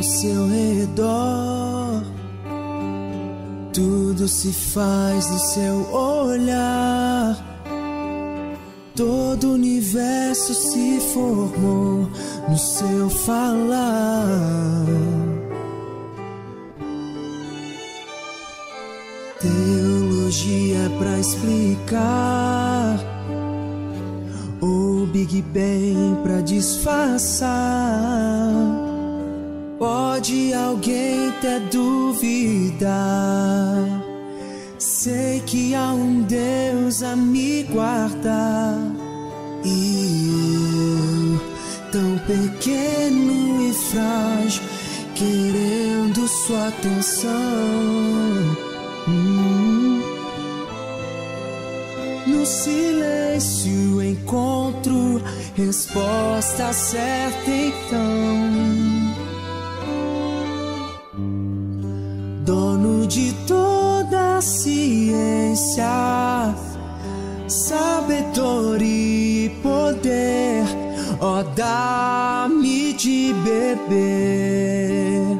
Ao seu redor. Tudo se faz no seu olhar. Todo o universo se formou no seu falar. Teologia pra explicar. O Big Bang pra disfarçar. Pode alguém até duvidar. Sei que há um Deus a me guardar. E eu, tão pequeno e frágil, querendo sua atenção. Hum. No silêncio encontro resposta certa então. De toda ciência, sabedoria e poder, ó, dá-me de beber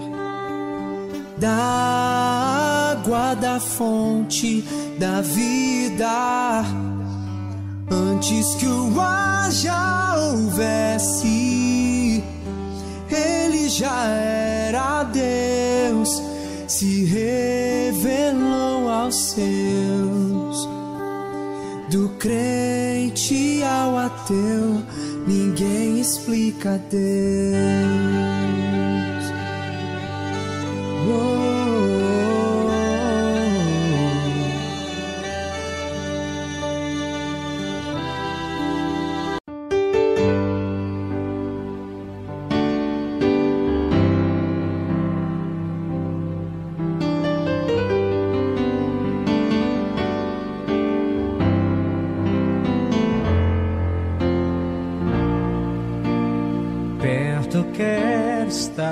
da água da fonte da vida. Antes que o ar já houvesse, ele já era Deus, se revelou aos seus. Do crente ao ateu, ninguém explica Deus. Perto quer estar,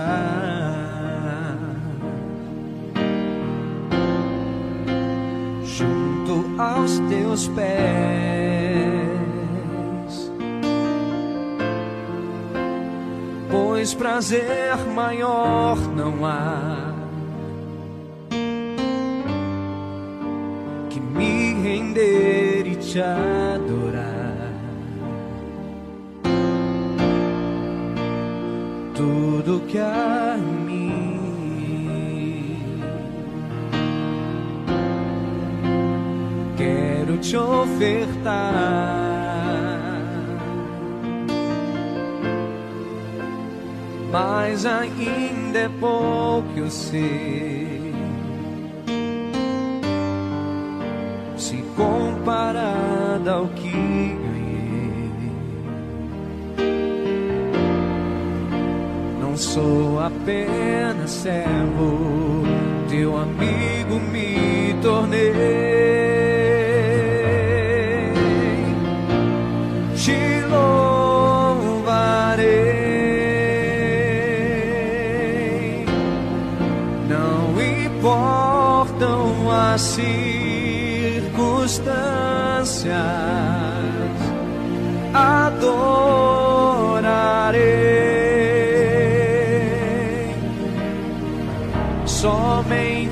junto aos teus pés, pois prazer maior não há que me render e te adorar. Que em mim. Quero te ofertar, mas ainda é pouco eu sei. Se comparado ao que sou apenas servo, teu amigo me tornei. Te louvarei, não importam as circunstâncias, adorarei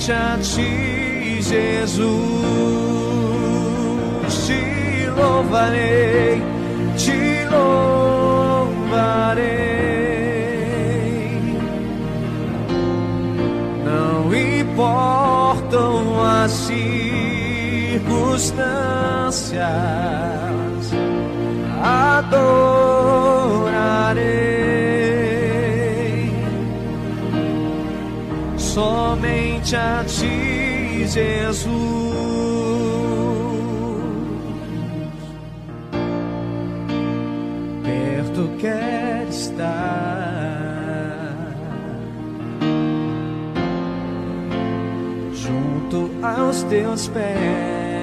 somente a ti, Jesus. Te louvarei, te louvarei. Não importam as circunstâncias, adorarei somente a ti, Jesus. Perto quer estar, junto aos teus pés.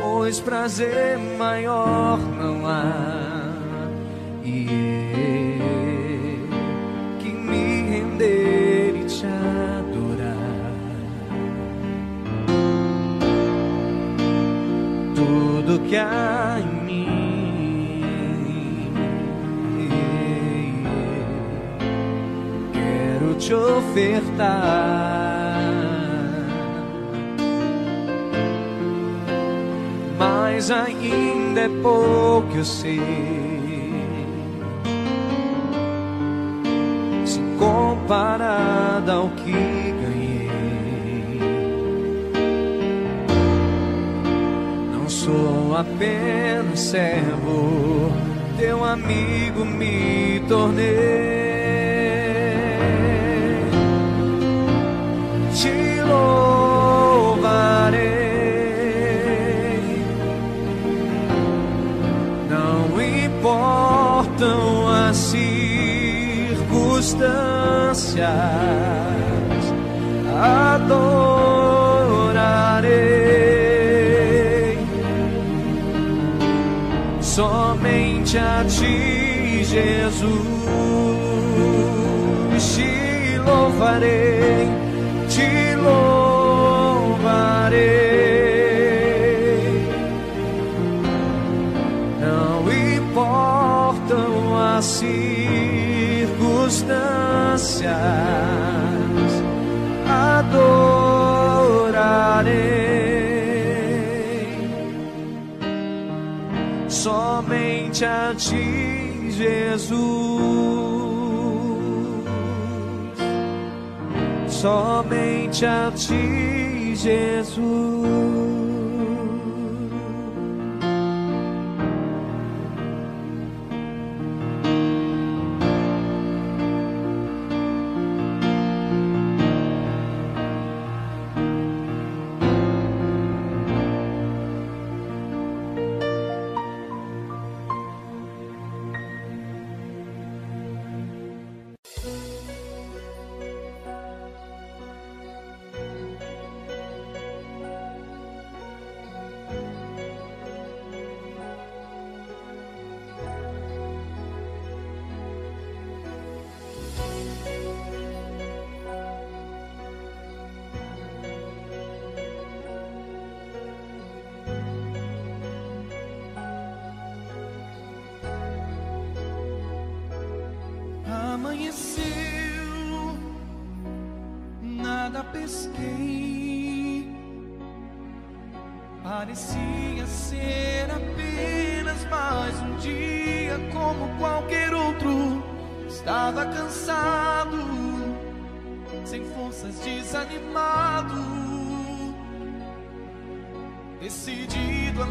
Pois prazer maior não há e eu tudo que há em mim. Quero te ofertar mas ainda é pouco eu sei. Se comparado ao que apenas servo, teu amigo me tornei. te louvarei. Não importam as circunstâncias, adorarei somente a ti, Jesus. Te louvarei te louvarei. Não importam as circunstâncias, somente a ti, Jesus. somente a ti, Jesus. Nada pesquei. Parecia ser apenas mais um dia como qualquer outro. Estava cansado, sem forças, desanimado, decidido a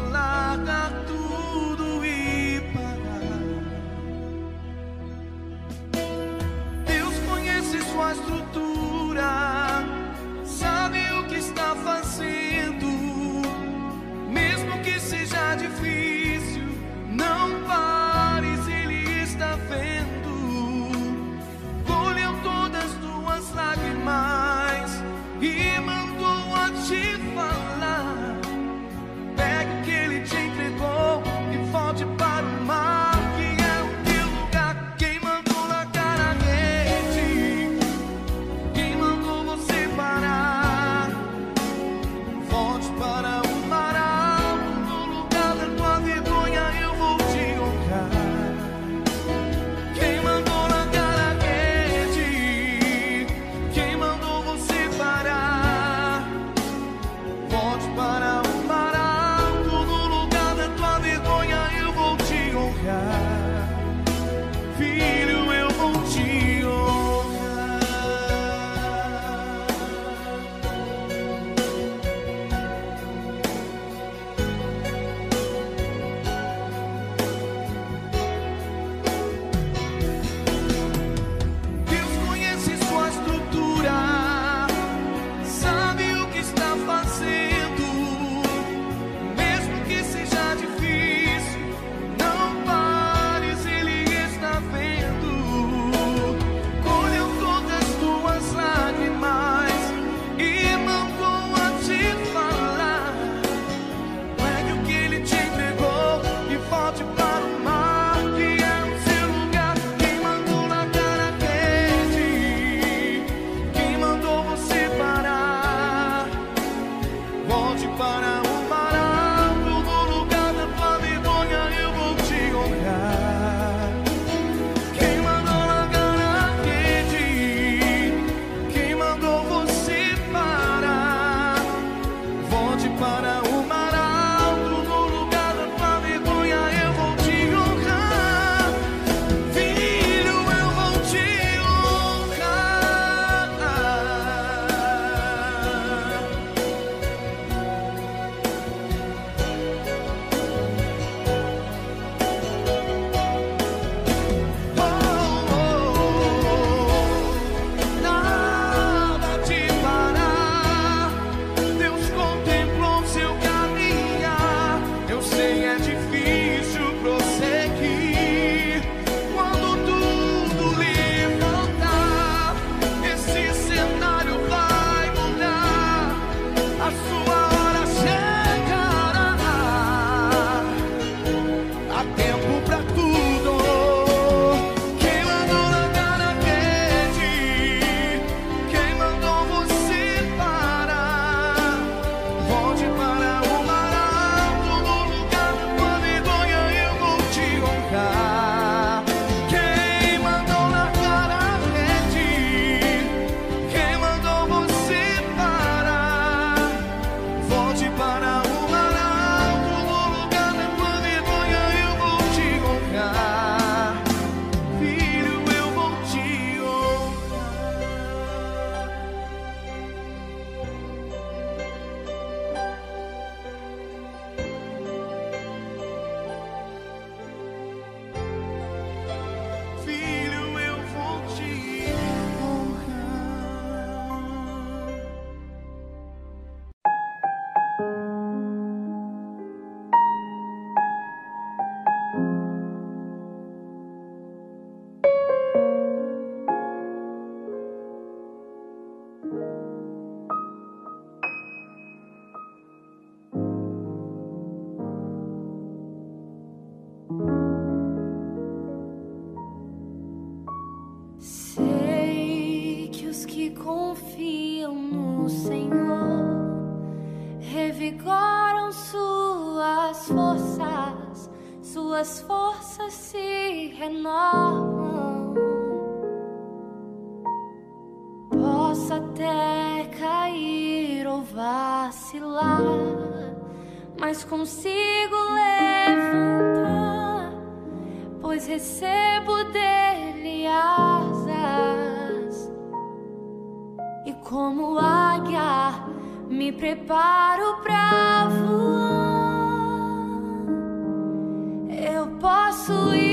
confiam no Senhor revigoram suas forças, suas forças se renovam. Posso até cair ou vacilar, mas consigo levantar, pois recebo Deus Como águia, me preparo pra voar. Eu posso ir.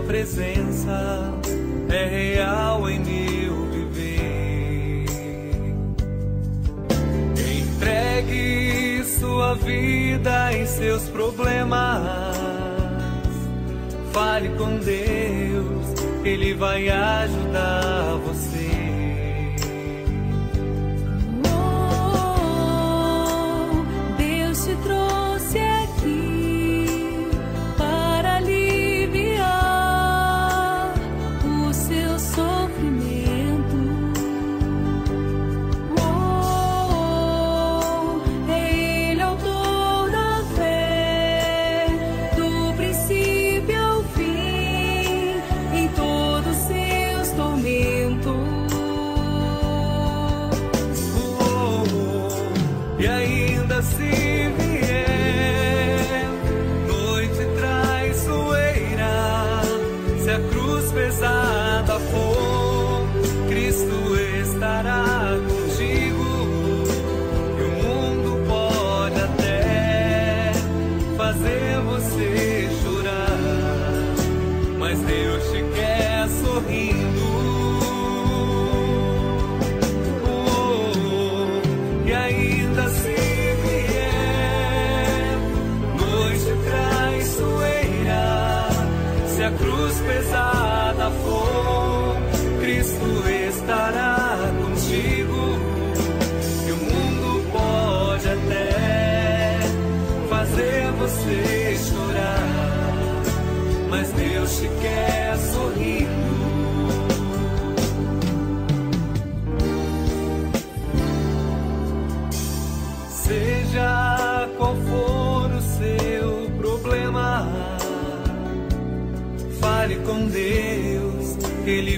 Sua presença é real em meu viver. Entregue sua vida e seus problemas. Fale com Deus, Ele vai ajudar você.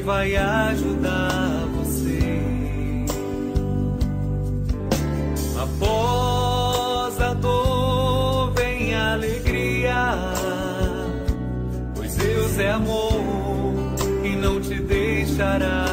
vai ajudar você. Após a dor vem a alegria, pois Deus é amor e não te deixará.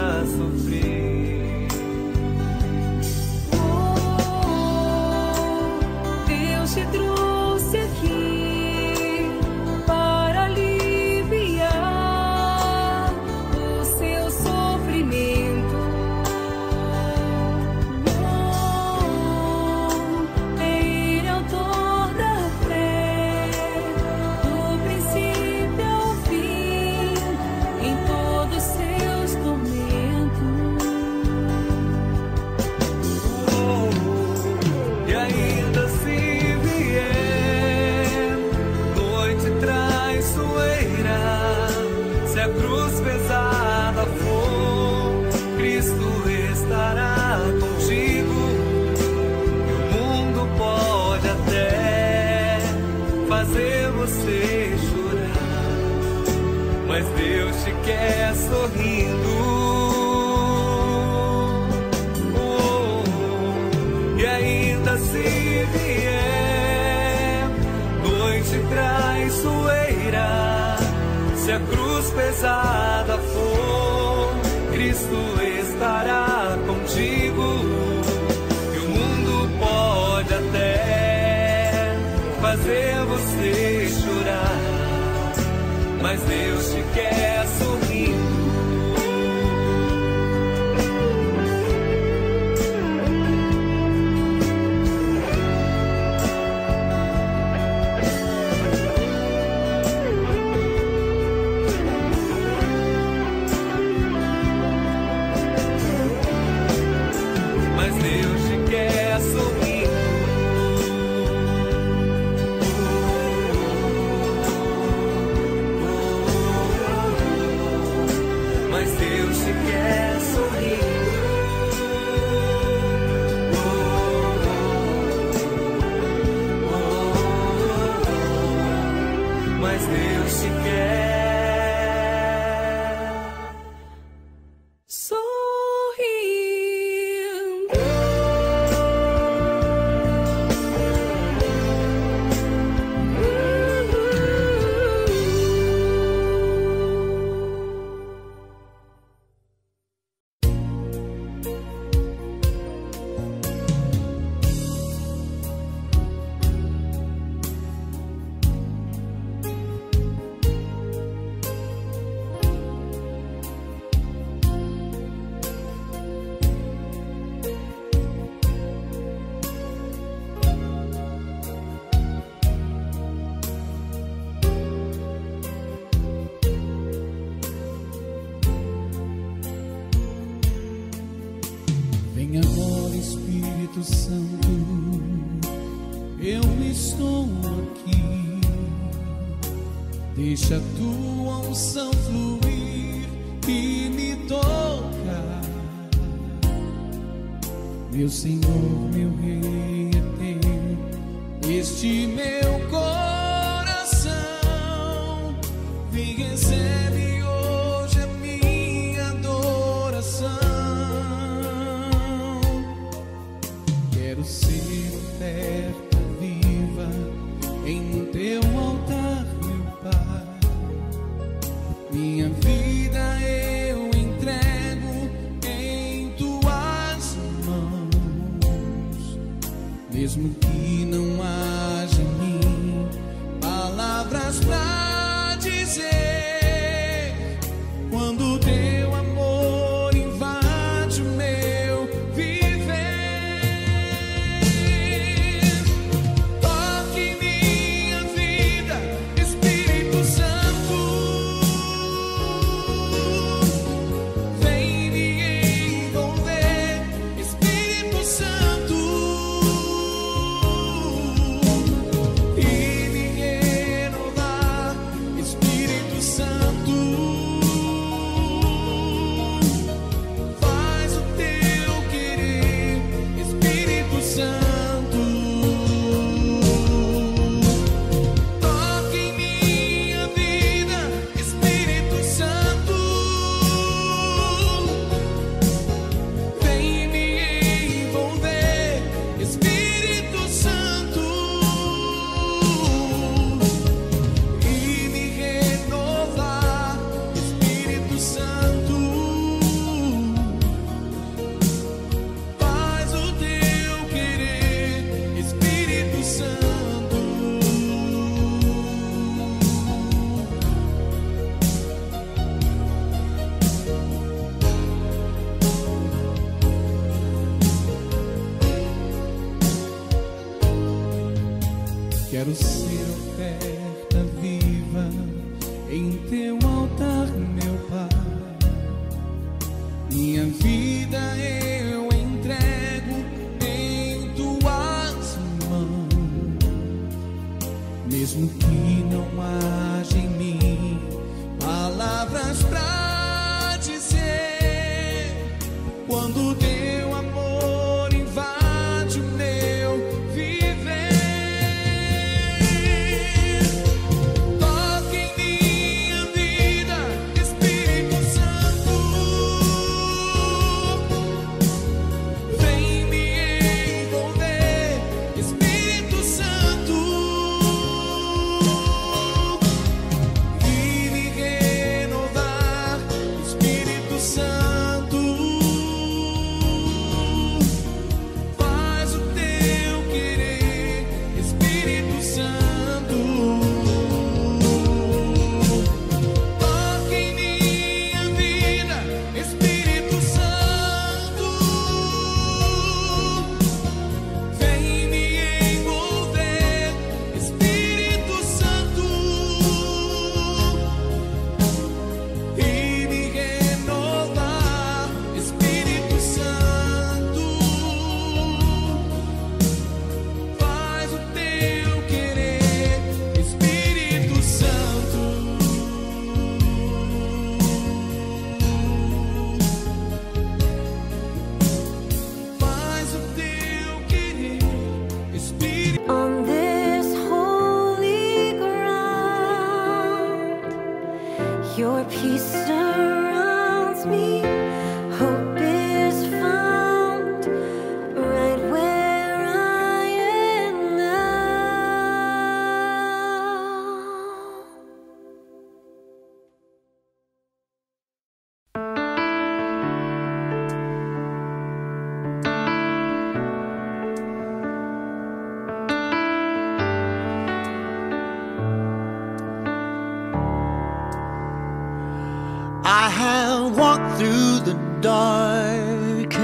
darkest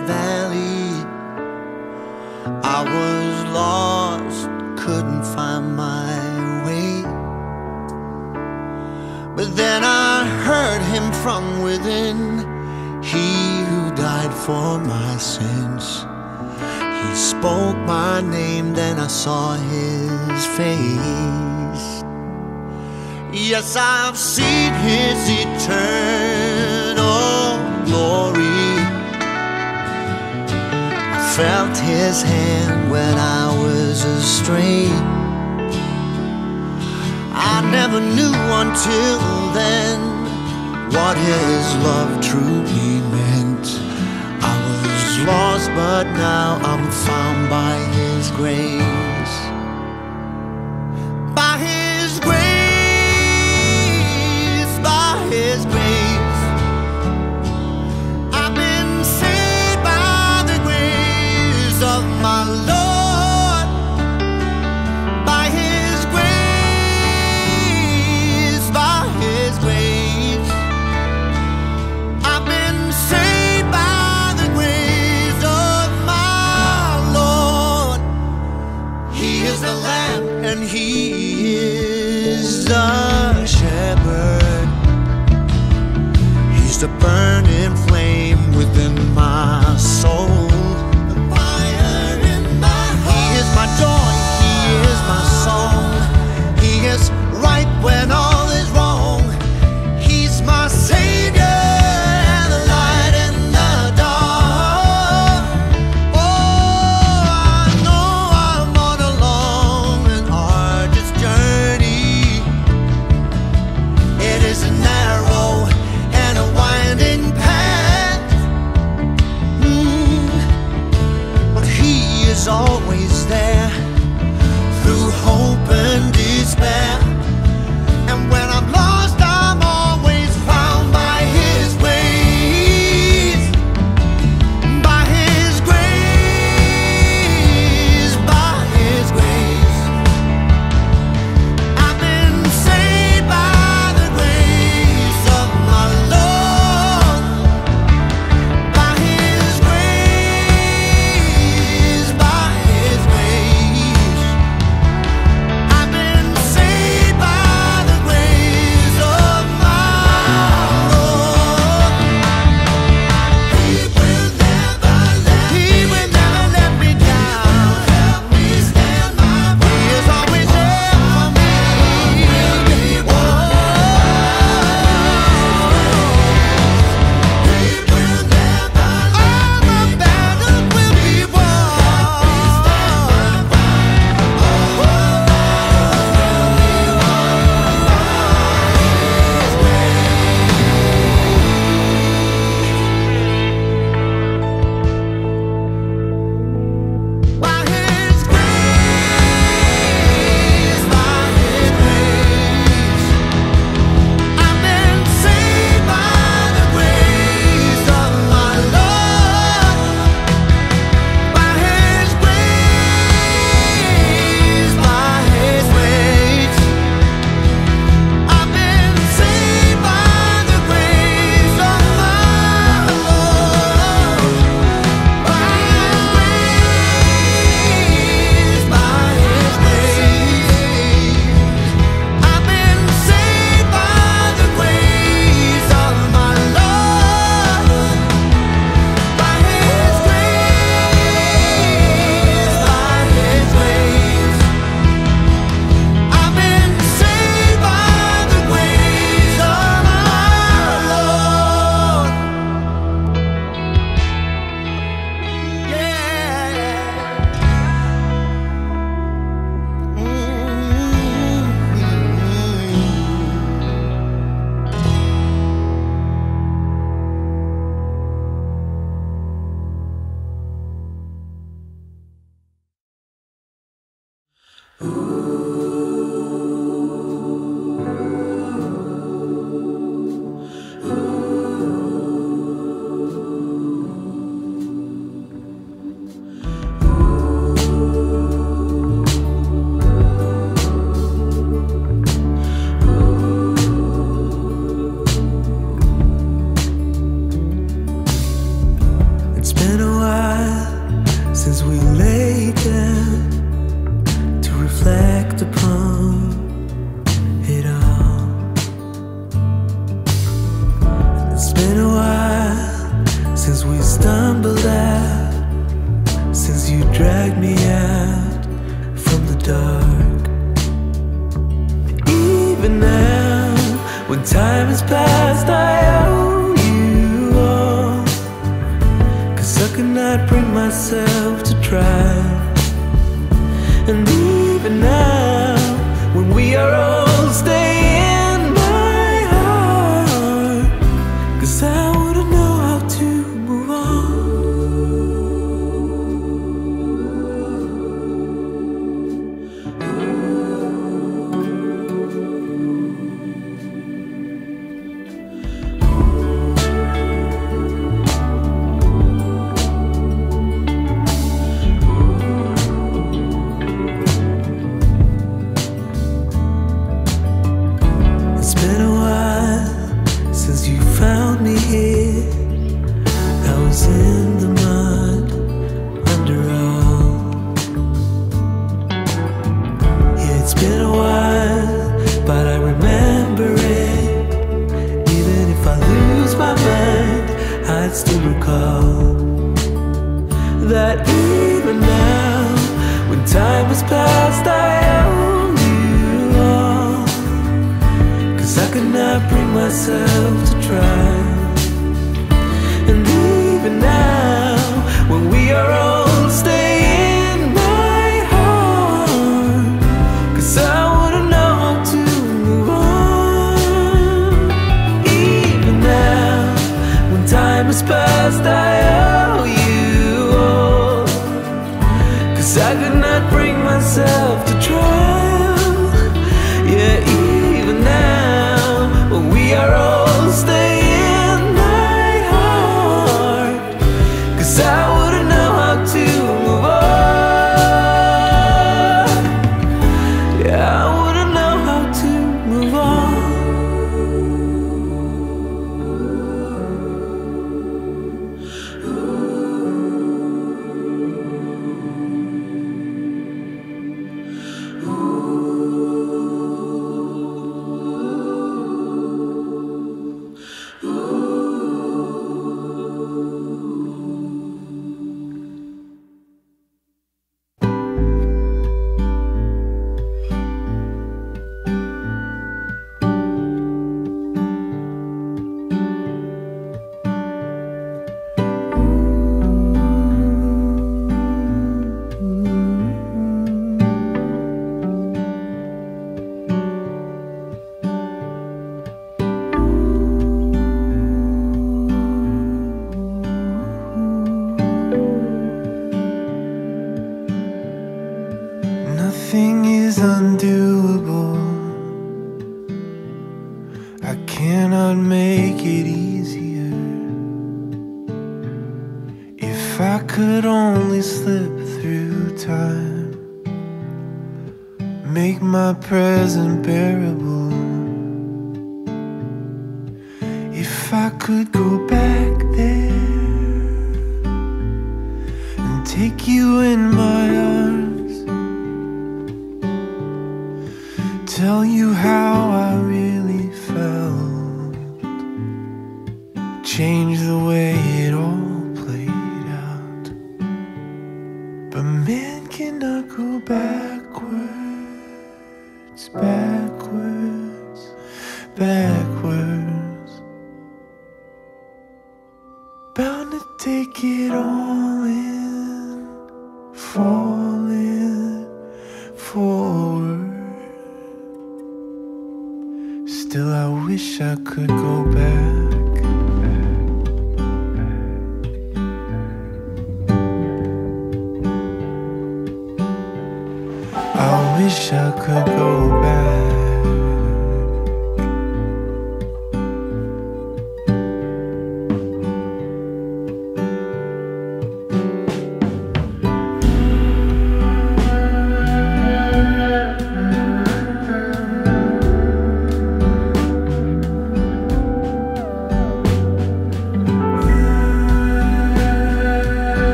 valley. I was lost, couldn't find my way. But then I heard him from within, he who died for my sins. He spoke my name, then I saw his face. Yes, I've seen his eternity. felt his hand when I was astray. I never knew until then what his love truly meant. I was lost, but now I'm found by his grace. By his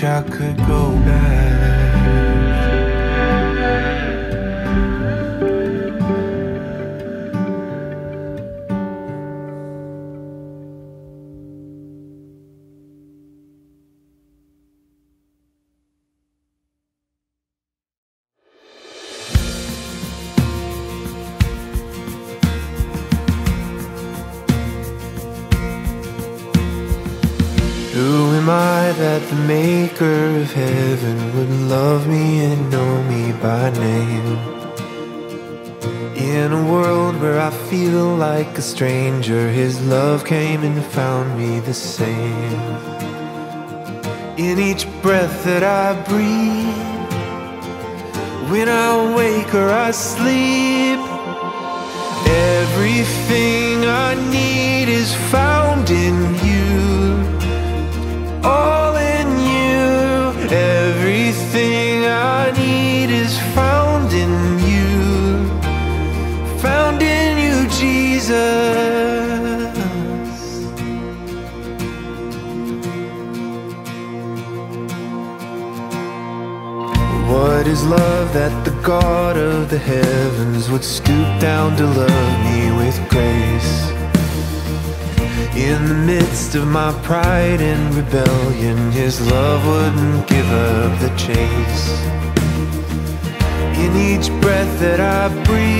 wish I could go back. in rebellion, his love wouldn't give up the chase. In each breath that I breathe,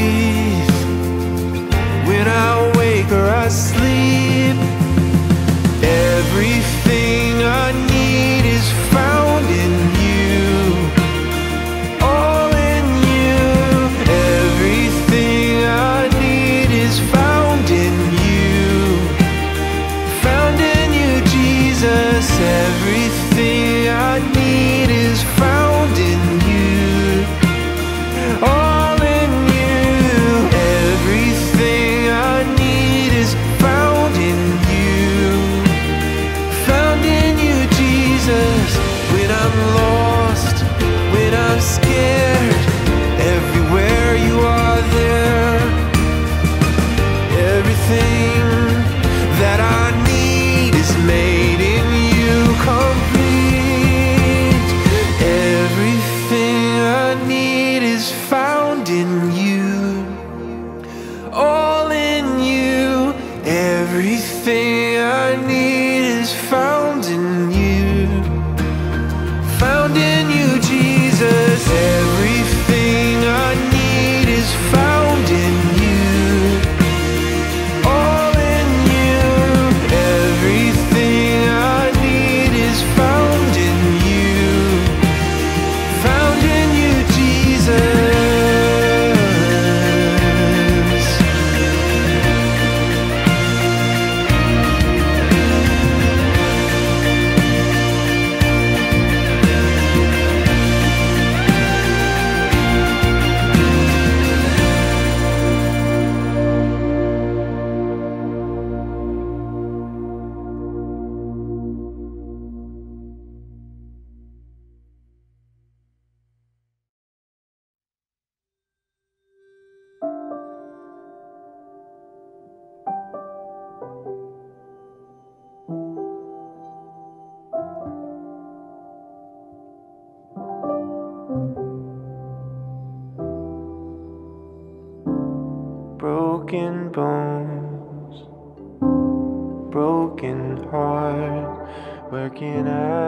Working at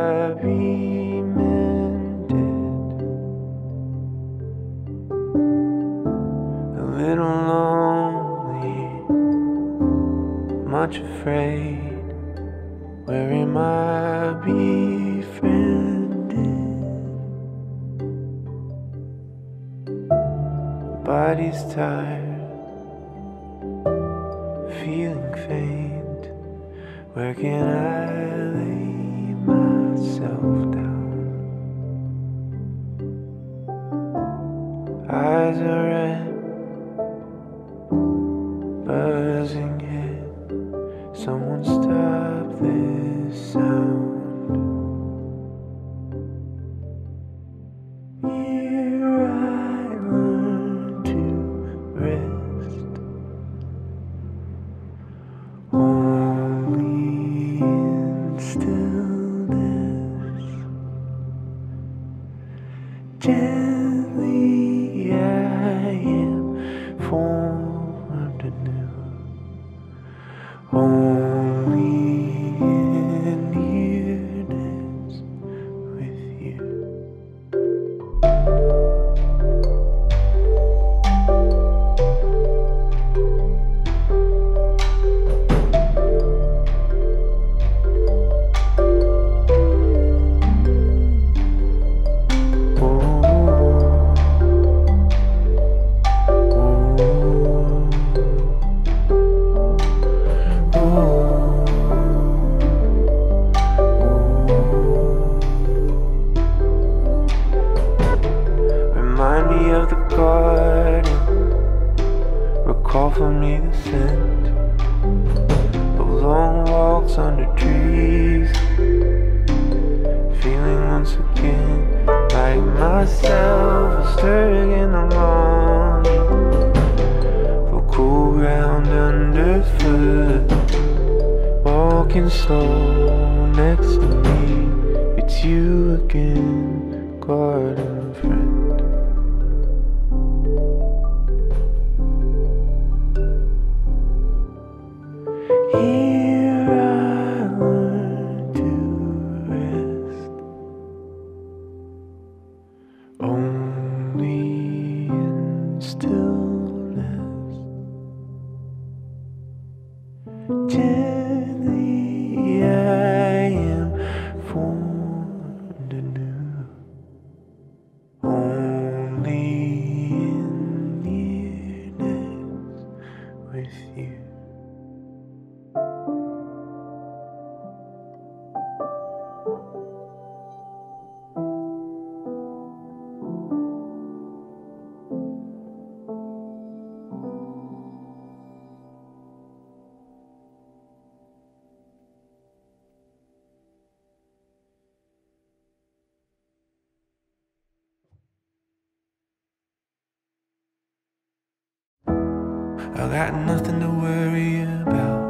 got nothing to worry about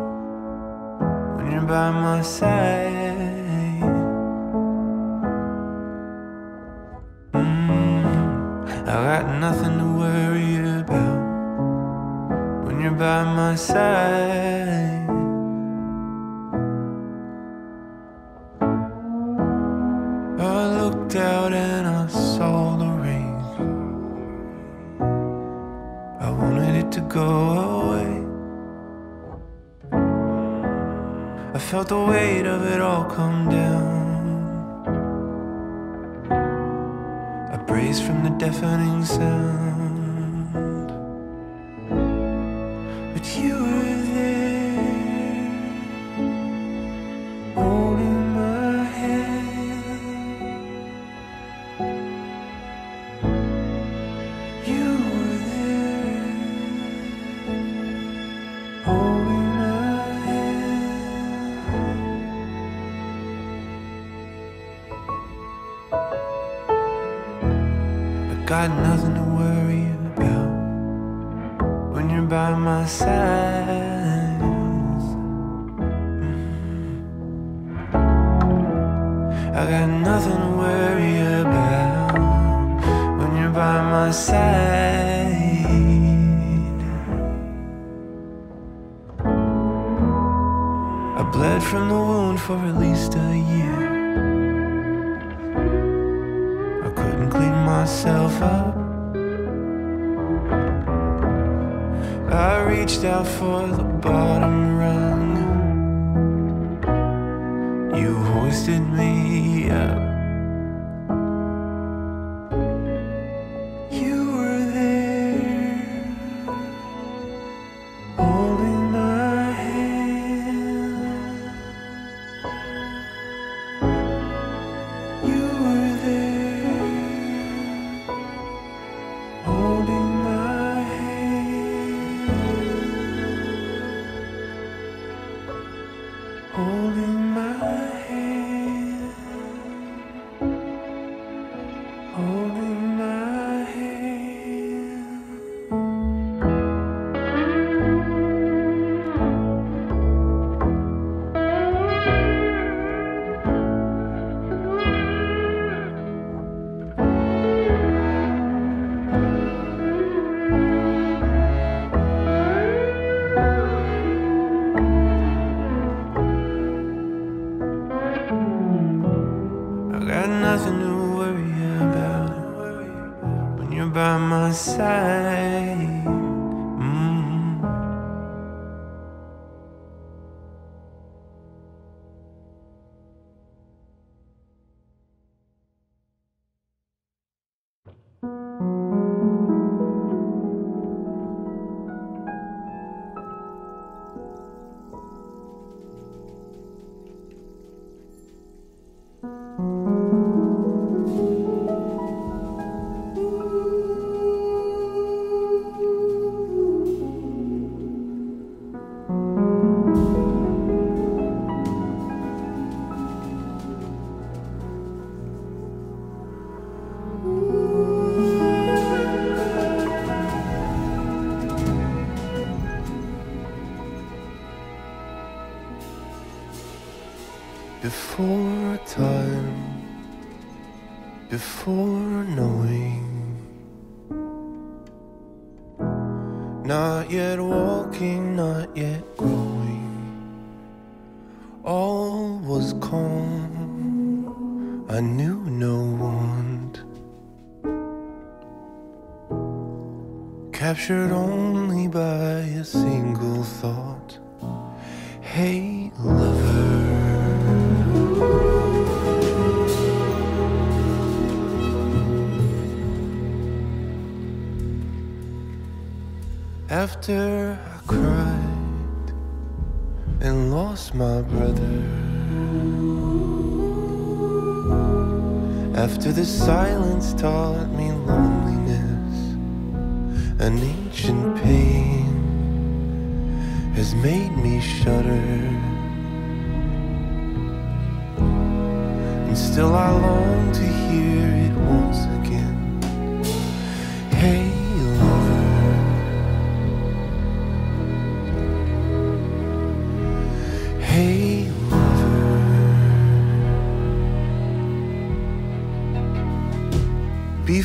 when you're by my side. Mm, I got nothing to worry about when you're by my side.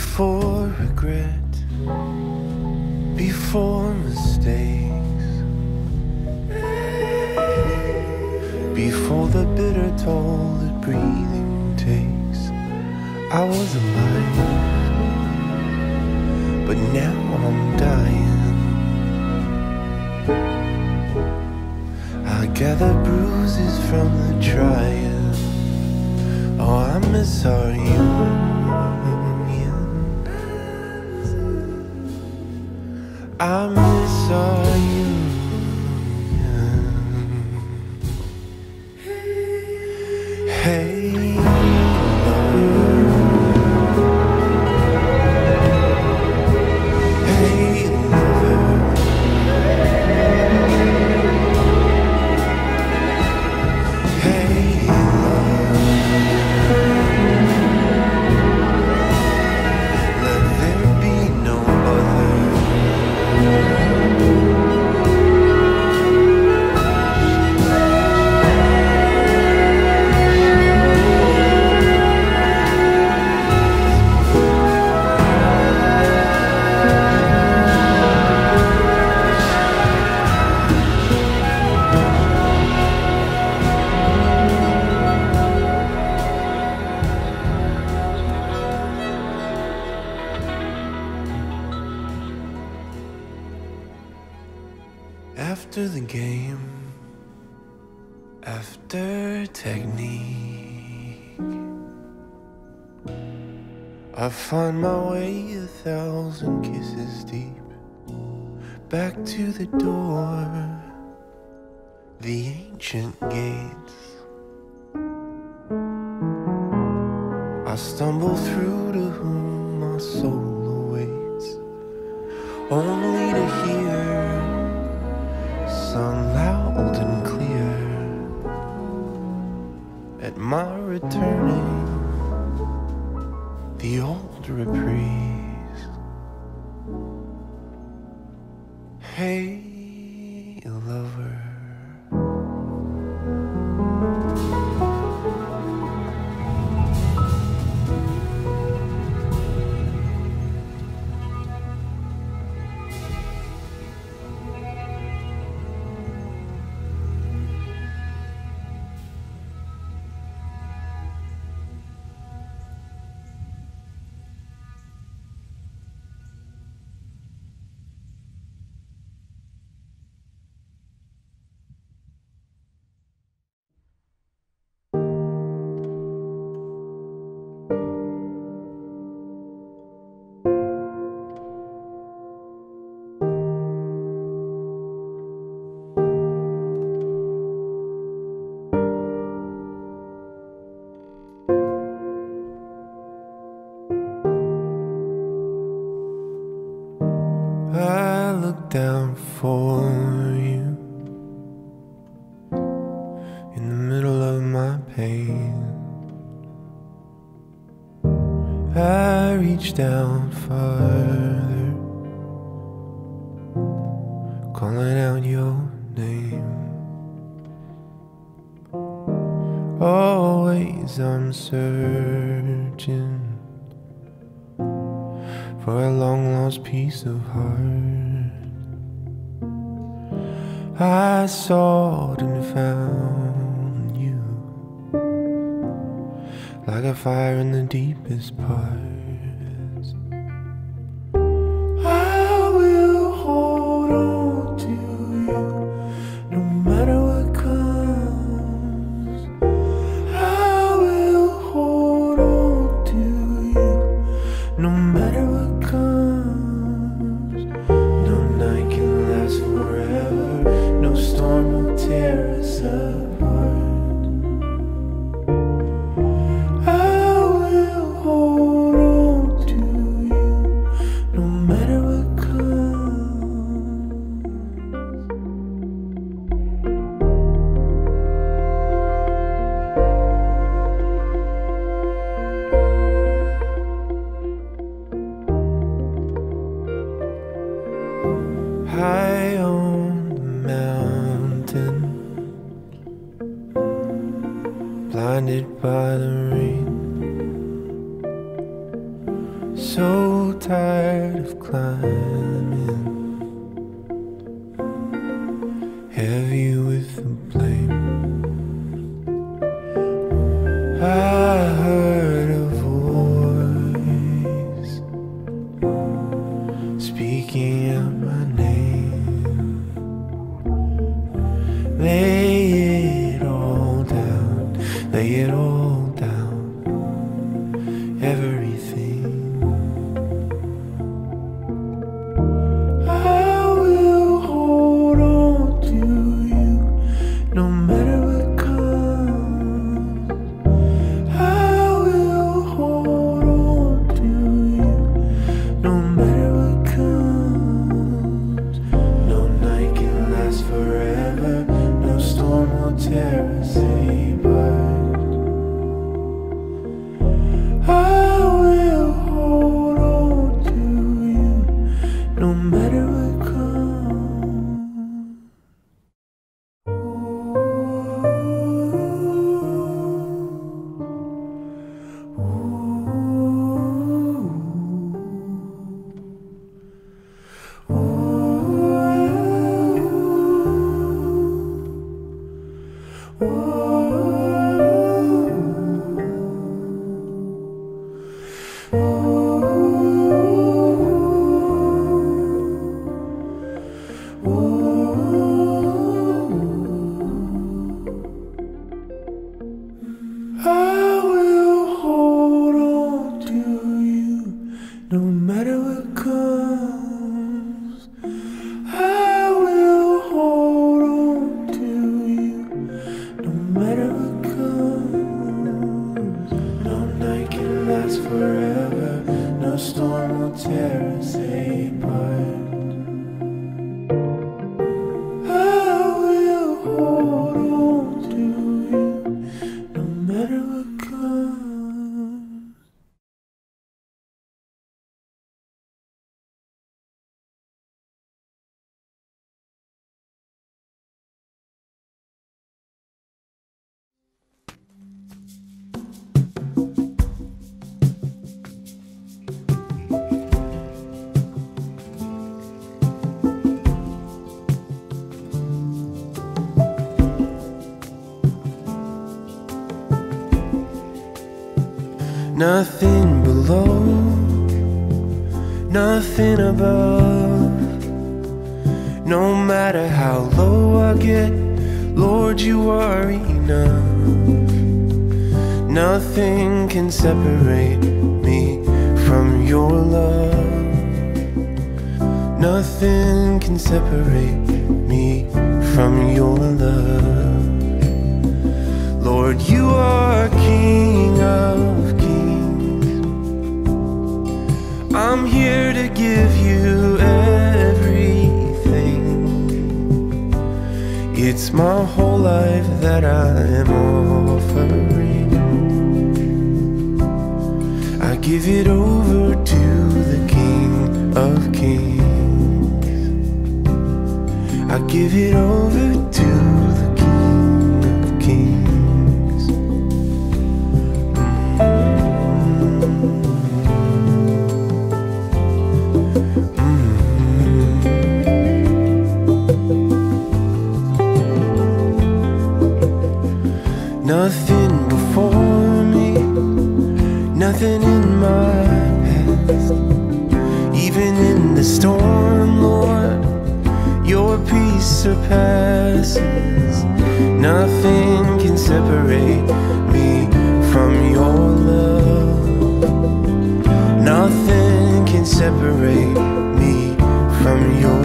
before regret, before mistakes, before the bitter toll that breathing takes. I was alive, but now I'm dying. I gather bruises from the trying. Oh, I'm our sorry. I miss all you. Heavy with the blame. I Nothing below, nothing above. No matter how low I get, Lord, you are enough. Nothing can separate me from your love. Nothing can separate me from your love. Lord, you are King of here to give you everything. It's my whole life that I am offering. I give it over to the King of kings. I give it over to Nothing before me, nothing in my past. Even in the storm, Lord, your peace surpasses. Nothing can separate me from your love. Nothing can separate me from your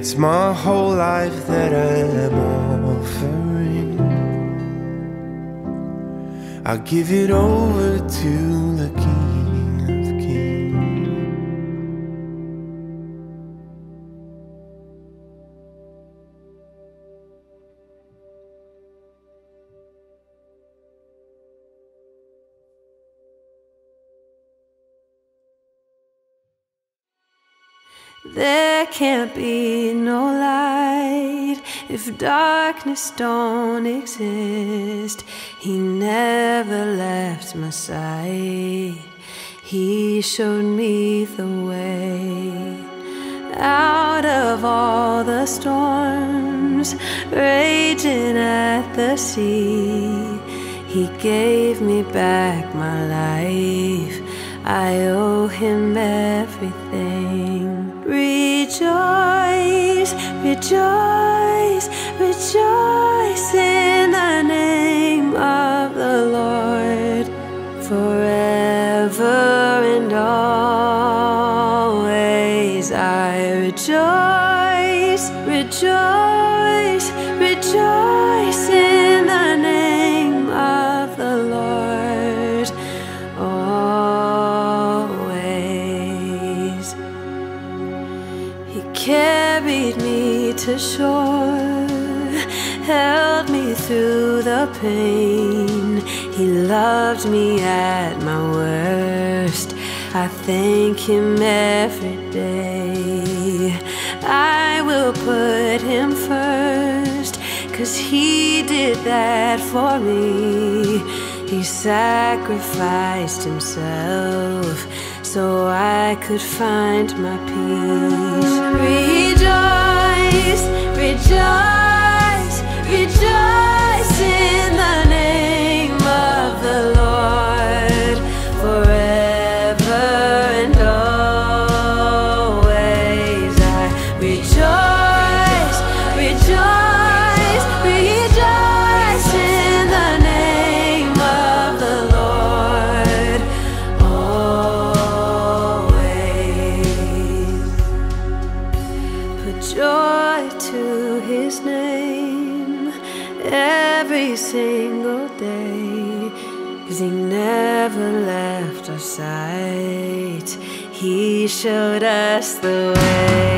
It's my whole life that I'm offering. I give it over to exist. He never left my side. He showed me the way out of all the storms raging at the sea. He gave me back my life. I owe him everything. rejoice, rejoice, rejoice in the name of the Lord forever and always. I rejoice, rejoice, shore, held me through the pain. He loved me at my worst. I thank him every day. I will put him first, cause he did that for me. He sacrificed himself so I could find my peace. Rejoice, rejoice, rejoice He showed us the way.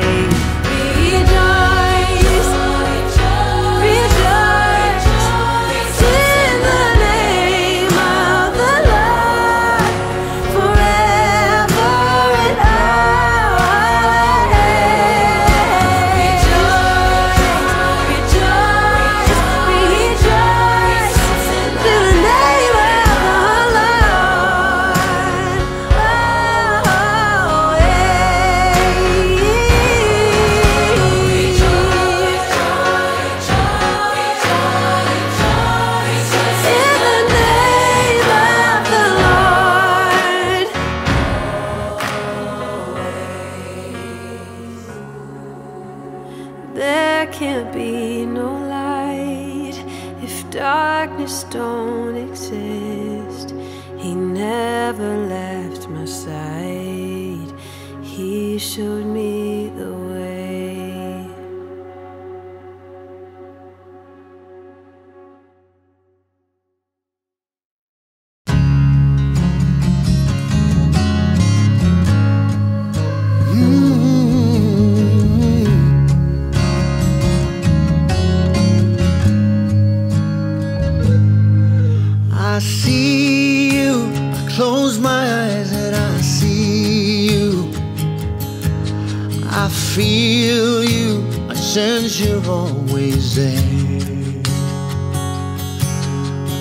I feel you. I sense you're always there.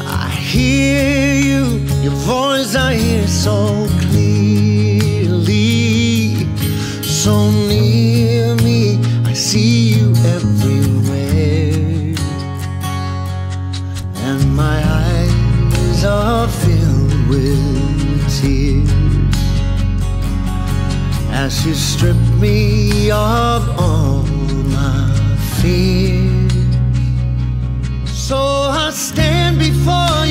I hear you. Your voice I hear so clearly. So near me. I see you everywhere and my eyes are filled with tears as you strip me of all my fears. So I stand before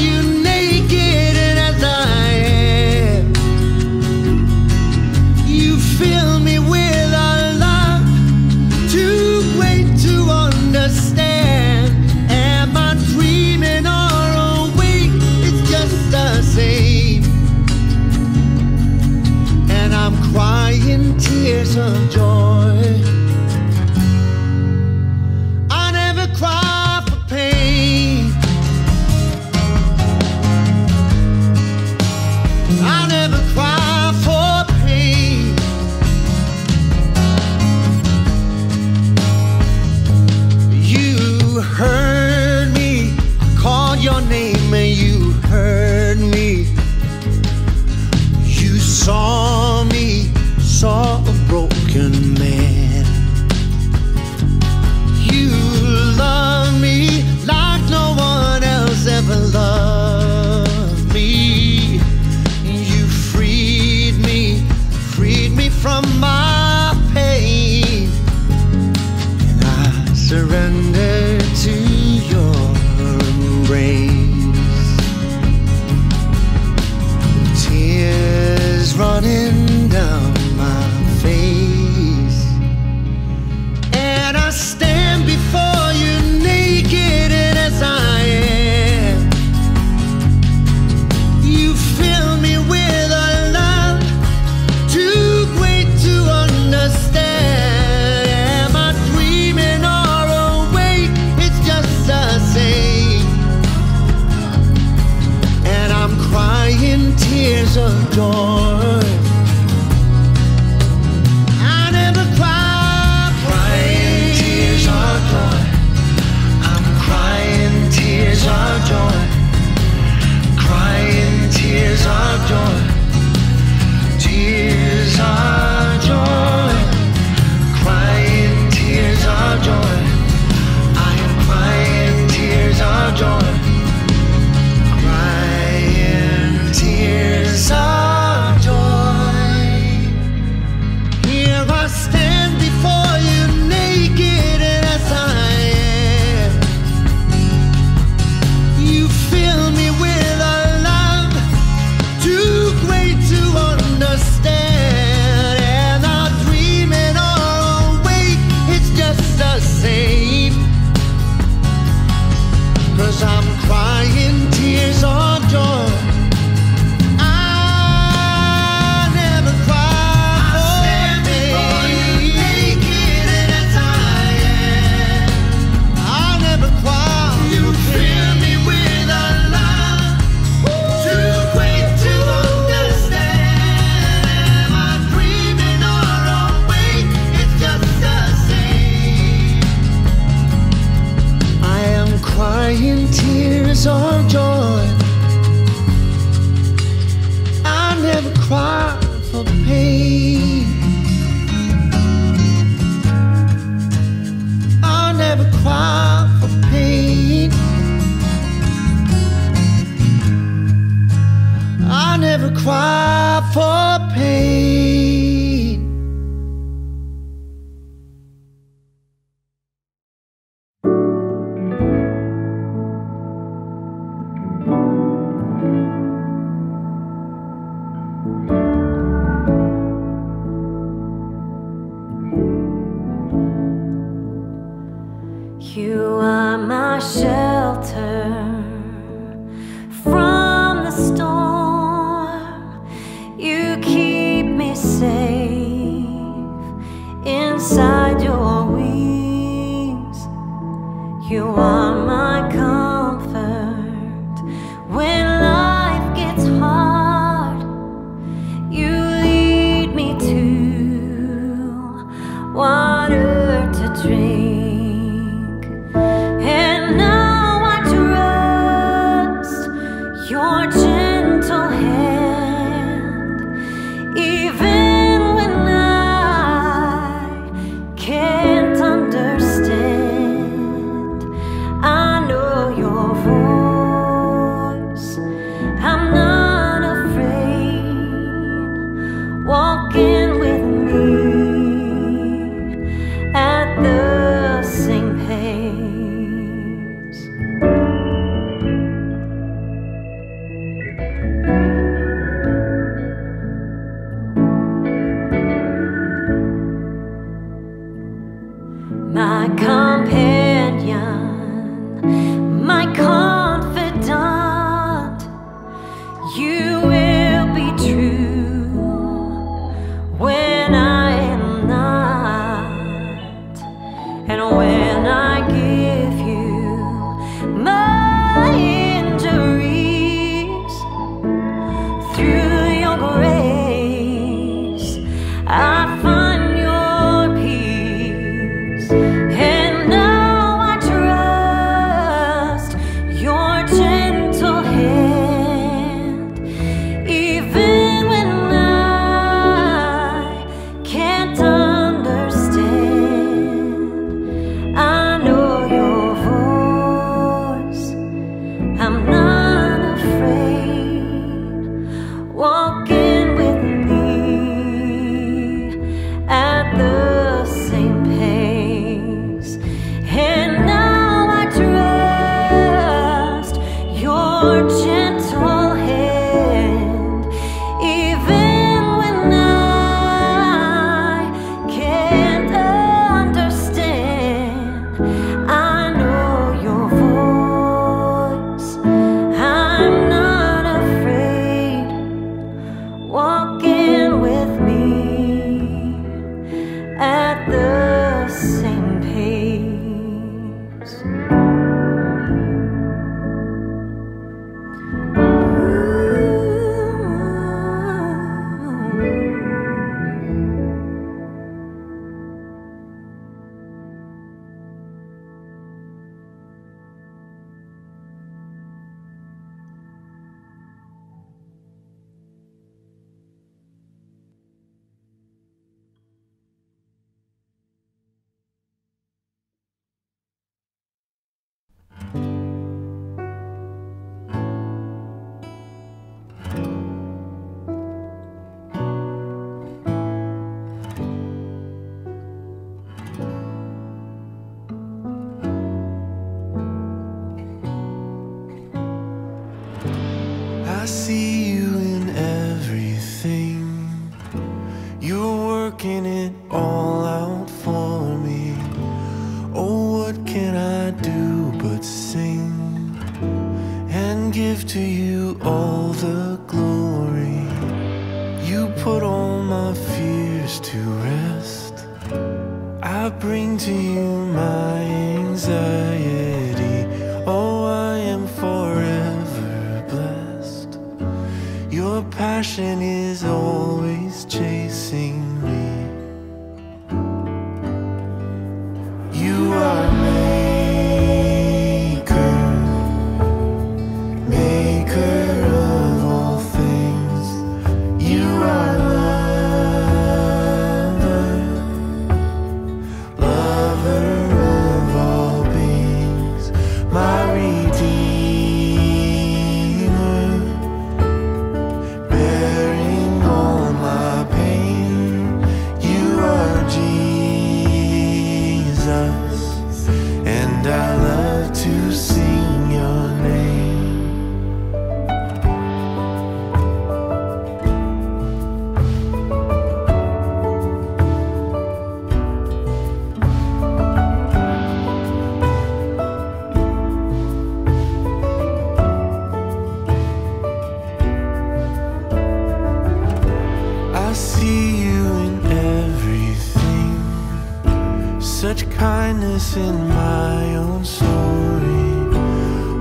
in my own story.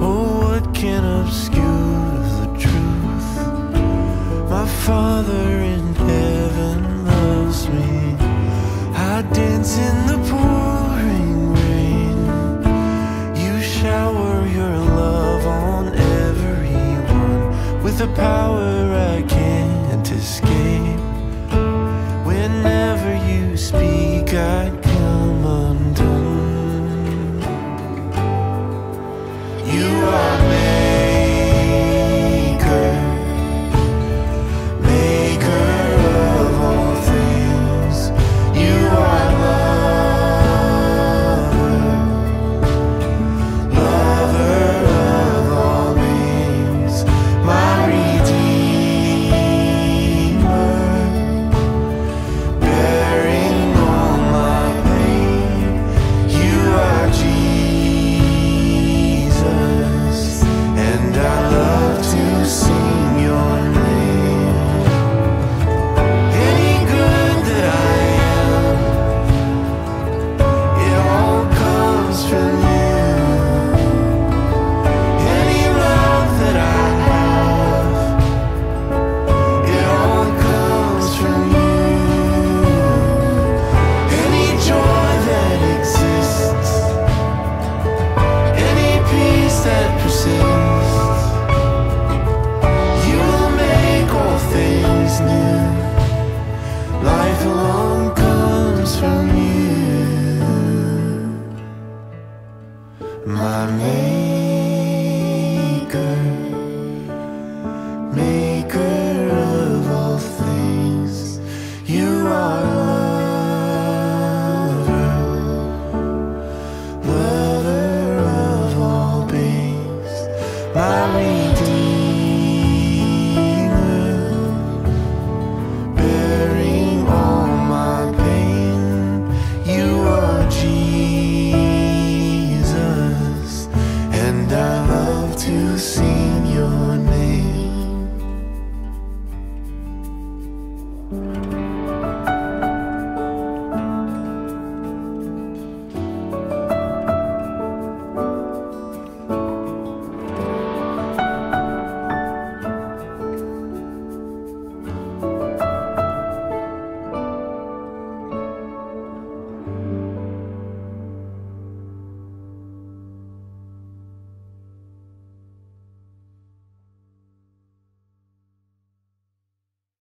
Oh, what can obscure the truth? My Father in heaven loves me. I dance in the pouring rain. You shower your love on everyone with a power I can't escape. Whenever you speak, I come undone.